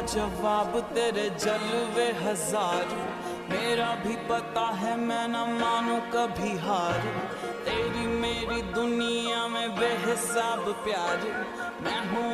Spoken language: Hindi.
जवाब तेरे जलवे हज़ार। मेरा भी पता है मैं न मानू कभी हार। तेरी मेरी दुनिया में बेहिसाब प्यार। मैं हूँ